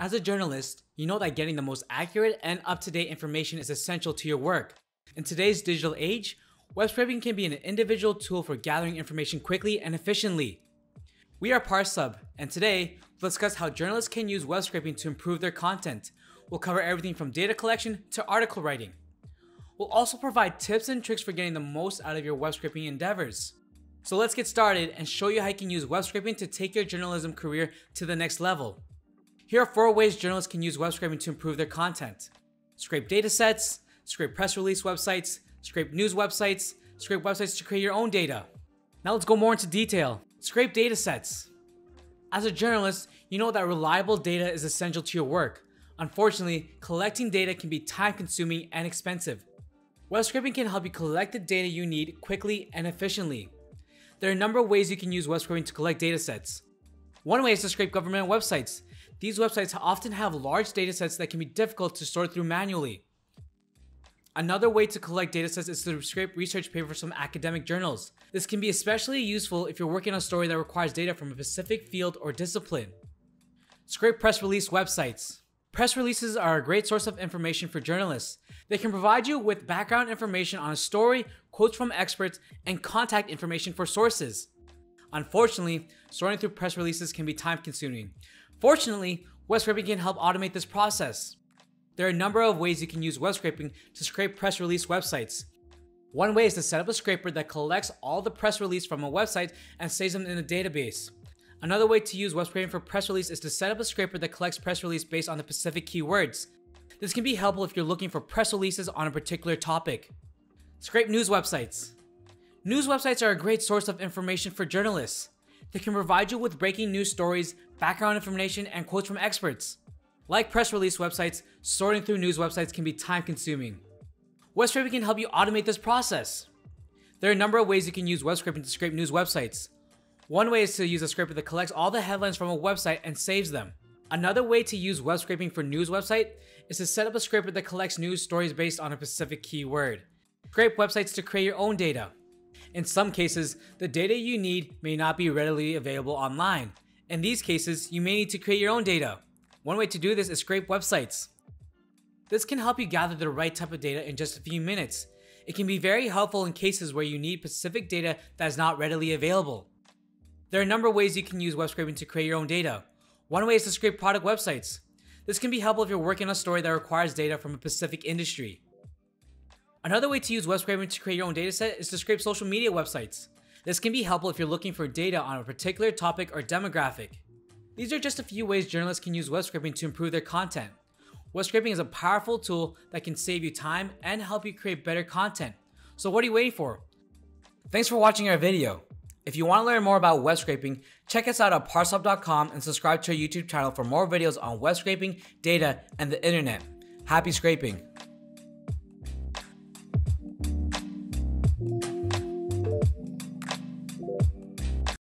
As a journalist, you know that getting the most accurate and up-to-date information is essential to your work. In today's digital age, web scraping can be an individual tool for gathering information quickly and efficiently. We are ParseHub, and today we'll discuss how journalists can use web scraping to improve their content. We'll cover everything from data collection to article writing. We'll also provide tips and tricks for getting the most out of your web scraping endeavors. So let's get started and show you how you can use web scraping to take your journalism career to the next level. Here are four ways journalists can use web scraping to improve their content. Scrape datasets, scrape press release websites, scrape news websites, scrape websites to create your own data. Now let's go more into detail. Scrape datasets. As a journalist, you know that reliable data is essential to your work. Unfortunately, collecting data can be time consuming and expensive. Web scraping can help you collect the data you need quickly and efficiently. There are a number of ways you can use web scraping to collect datasets. One way is to scrape government websites. These websites often have large datasets that can be difficult to sort through manually. Another way to collect datasets is to scrape research papers from academic journals. This can be especially useful if you're working on a story that requires data from a specific field or discipline. Scrape press release websites. Press releases are a great source of information for journalists. They can provide you with background information on a story, quotes from experts, and contact information for sources. Unfortunately, sorting through press releases can be time consuming. Fortunately, web scraping can help automate this process. There are a number of ways you can use web scraping to scrape press release websites. One way is to set up a scraper that collects all the press release from a website and saves them in a database. Another way to use web scraping for press release is to set up a scraper that collects press release based on the specific keywords. This can be helpful if you're looking for press releases on a particular topic. Scrape news websites. News websites are a great source of information for journalists. They can provide you with breaking news stories, background information, and quotes from experts. Like press release websites, sorting through news websites can be time consuming. Web scraping can help you automate this process. There are a number of ways you can use web scraping to scrape news websites. One way is to use a scraper that collects all the headlines from a website and saves them. Another way to use web scraping for news website is to set up a scraper that collects news stories based on a specific keyword. Scrape websites to create your own data. In some cases, the data you need may not be readily available online. In these cases, you may need to create your own data. One way to do this is scrape websites. This can help you gather the right type of data in just a few minutes. It can be very helpful in cases where you need specific data that is not readily available. There are a number of ways you can use web scraping to create your own data. One way is to scrape product websites. This can be helpful if you're working on a story that requires data from a specific industry. Another way to use web scraping to create your own dataset is to scrape social media websites. This can be helpful if you're looking for data on a particular topic or demographic. These are just a few ways journalists can use web scraping to improve their content. Web scraping is a powerful tool that can save you time and help you create better content. So what are you waiting for? Thanks for watching our video. If you want to learn more about web scraping, check us out at parsehub.com and subscribe to our YouTube channel for more videos on web scraping, data, and the internet. Happy scraping!